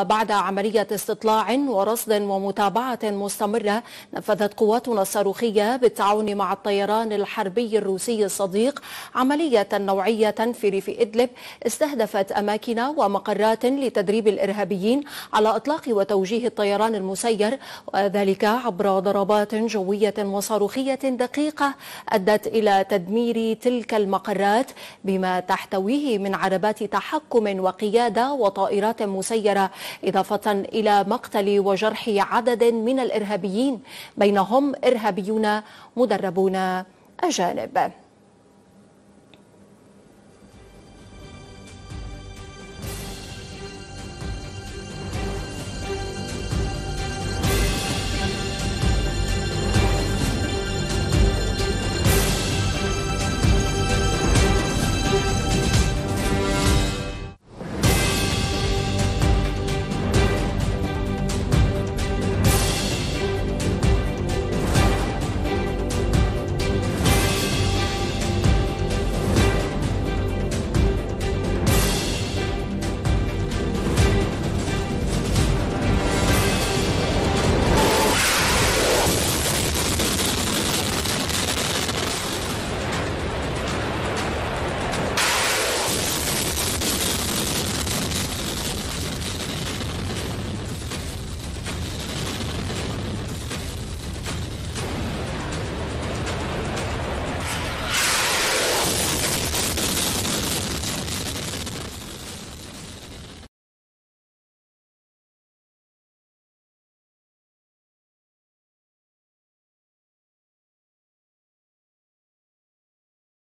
بعد عملية استطلاع ورصد ومتابعة مستمرة نفذت قواتنا الصاروخية بالتعاون مع الطيران الحربي الروسي الصديق عملية نوعية في ريف إدلب استهدفت أماكن ومقرات لتدريب الإرهابيين على إطلاق وتوجيه الطيران المسير وذلك عبر ضربات جوية وصاروخية دقيقة أدت إلى تدمير تلك المقرات بما تحتويه من عربات تحكم وقيادة وطائرات مسيرة إضافة إلى مقتل وجرح عدد من الإرهابيين بينهم إرهابيون مدربون أجانب.